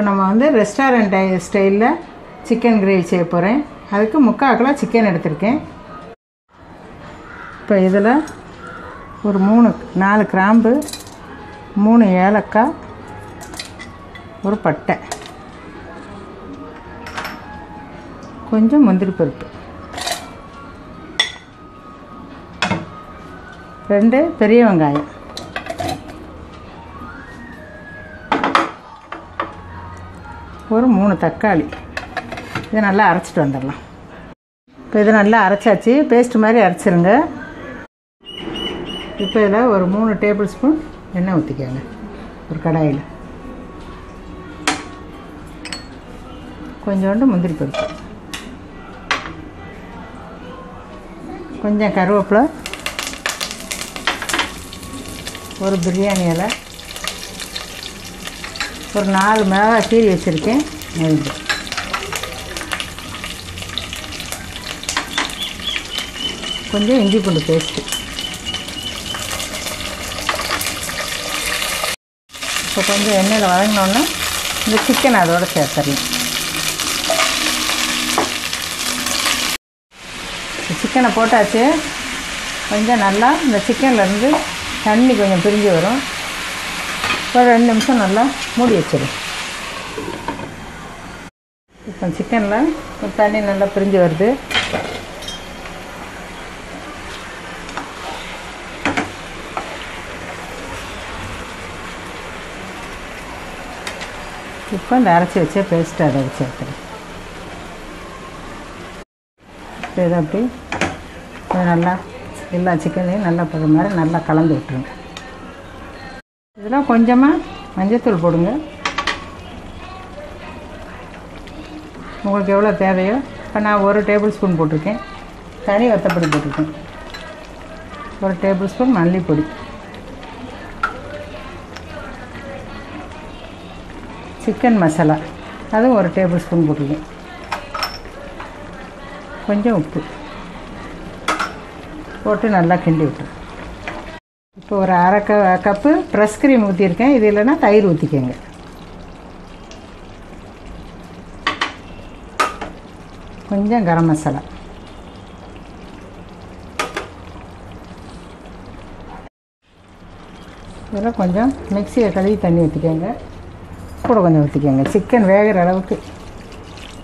இப்போ நம்ம வந்து ரெஸ்டாரண்ட் ஸ்டைலில் சிக்கன் கிரேவி செய்ய போகிறேன் அதுக்கு முக்கால் கிலோ சிக்கன் எடுத்திருக்கேன். இப்போ இதில் ஒரு மூணு நாலு கிராம்பு மூணு ஏலக்காய் ஒரு பட்டை. கொஞ்சம் முந்திரி பருப்பு. ரெண்டு பெரிய வெங்காயம். ஒரு மூணு தக்காளி. இதை நல்லா அரைச்சிட்டு வந்துடலாம். இப்போ இதை நல்லா அரைச்சாச்சு. பேஸ்ட் மாதிரி அரைச்சிருங்க. இப்போ இதில் ஒரு மூணு டேபிள் ஸ்பூன் எண்ணெய் ஊற்றிக்கோங்க. ஒரு கடாயில். கொஞ்சோண்டு முந்திரி பருப்பு. கொஞ்சம் கருவேப்பிலை. ஒரு பிரியாணி இலை. ஒரு நாலு மிளகாய் சீரி வச்சுருக்கேன். அது கொஞ்சம் இஞ்சி பூண்டு பேஸ்ட்டு இப்போ கொஞ்சம் எண்ணெயில் வதங்கினோன்னே இந்த சிக்கன் அதோட சேர்த்துடலாம். சிக்கனை போட்டாச்சு. கொஞ்சம் நல்லா இந்த சிக்கன்லேருந்து தண்ணி கொஞ்சம் பிரிஞ்சு வரும். ஒரு ரெண்டு நிமிஷம் நல்லா மூடி வச்சிடும் இப்போ சிக்கனில் ஒரு தண்ணி நல்லா பிரிஞ்சு வருது. இப்போ இந்த அரைச்சி வச்ச பேஸ்ட்டு அதை சேர்த்துறேன் இப்போ இதை அப்படி நல்லா எல்லா சிக்கனையும் நல்லா போடுற மாதிரி நல்லா கலந்து விட்டுருங்க. இதெல்லாம் கொஞ்சமாக மஞ்சத்தூள் போடுங்க. உங்களுக்கு எவ்வளோ தேவையோ இப்போ நான் ஒரு டேபிள் ஸ்பூன் போட்டிருக்கேன். தனி வத்தப்பொடி போட்டிருக்கேன். ஒரு டேபிள் ஸ்பூன் மல்லிப்பொடி. சிக்கன் மசாலா. அதுவும் ஒரு டேபிள் ஸ்பூன் போட்டிருக்கேன். கொஞ்சம் உப்பு. போட்டு நல்லா கிண்டி விட்டுருக்கேன் இப்போ ஒரு அரை க கப்பு ப்ரெஸ் க்ரீம் ஊற்றிருக்கேன் இது இல்லைன்னா தயிர் ஊற்றிக்கோங்க கொஞ்சம் கரம் மசாலா. இதில் கொஞ்சம் மிக்சியை கழுவி தண்ணி ஊற்றிக்கோங்க கூட கொஞ்சம் ஊற்றிக்கோங்க சிக்கன் வேகிற அளவுக்கு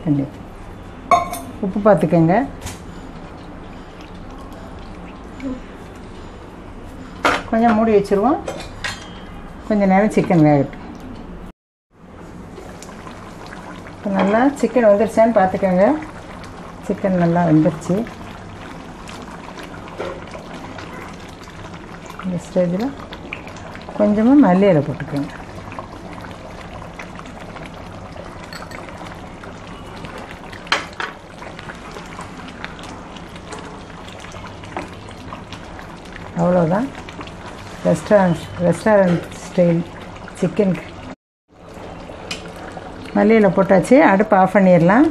தண்ணி உப்பு பார்த்துக்கோங்க. கொஞ்சம் மூடி வச்சுருவோம். கொஞ்சம் நேரம் சிக்கன் வேகட்டும். இப்போ நல்லா சிக்கன் வந்துருச்சான்னு பார்த்துக்கோங்க. சிக்கன் நல்லா வந்துருச்சு. இந்த ஸ்டேஜில் கொஞ்சமாக மல்லி போட்டுக்கோங்க. அவ்வளோதான் ரெஸ்டாரண்ட் ரெஸ்டாரண்ட் ஸ்டைல் சிக்கன் மல்லியில் போட்டாச்சு அடுப்பு ஆஃப் பண்ணிடலாம்.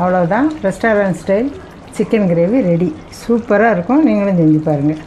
அவ்வளோதான் restaurant style chicken gravy ready சூப்பராக இருக்கும். நீங்களும் செஞ்சு பாருங்கள்